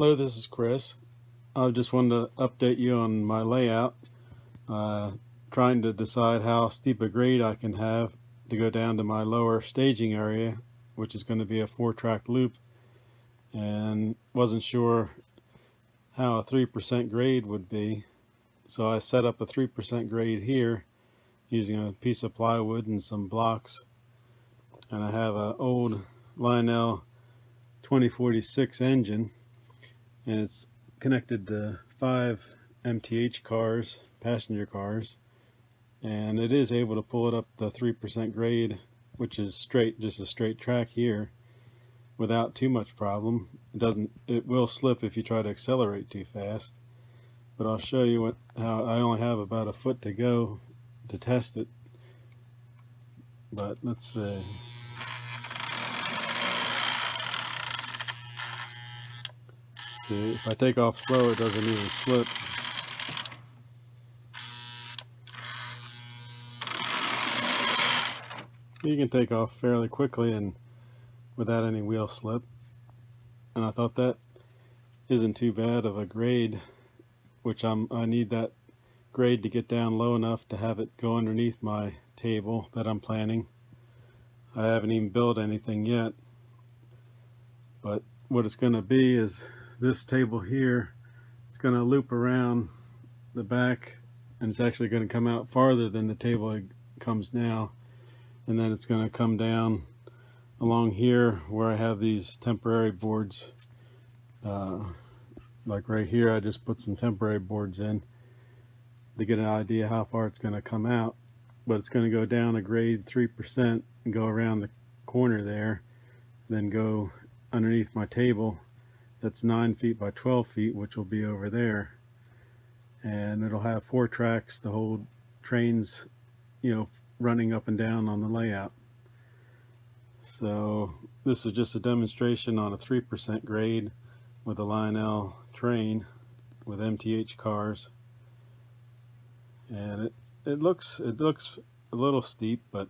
Hello, this is Chris. I just wanted to update you on my layout. Uh, trying to decide how steep a grade I can have to go down to my lower staging area, which is going to be a four-track loop, and wasn't sure how a 3% grade would be. So I set up a 3% grade here using a piece of plywood and some blocks. And I have an old Lionel 2046 engine and it's connected to five MTH cars, passenger cars, and it is able to pull it up the 3% grade, which is straight, just a straight track here, without too much problem. It doesn't, it will slip if you try to accelerate too fast, but I'll show you what, how I only have about a foot to go to test it. But let's see. See, if I take off slow, it doesn't even slip. You can take off fairly quickly and without any wheel slip. And I thought that isn't too bad of a grade, which I'm, I need that grade to get down low enough to have it go underneath my table that I'm planning. I haven't even built anything yet, but what it's going to be is this table here. It's going to loop around the back and it's actually going to come out farther than the table it comes now. And then it's going to come down along here where I have these temporary boards. Uh, like right here I just put some temporary boards in to get an idea how far it's going to come out. But it's going to go down a grade 3% and go around the corner there then go underneath my table that's 9 feet by 12 feet which will be over there. And it'll have four tracks to hold trains you know running up and down on the layout. So this is just a demonstration on a 3% grade with a Lionel train with MTH cars. And it it looks it looks a little steep but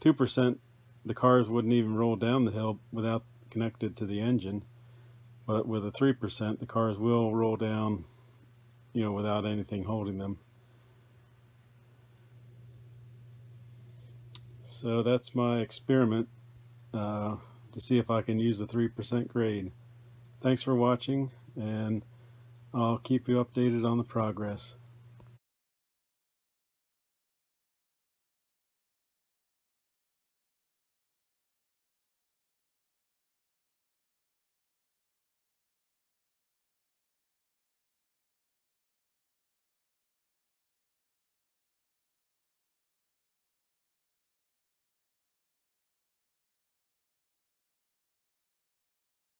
2% the cars wouldn't even roll down the hill without connected to the engine but with a 3% the cars will roll down you know without anything holding them. So that's my experiment uh, to see if I can use the 3% grade. Thanks for watching and I'll keep you updated on the progress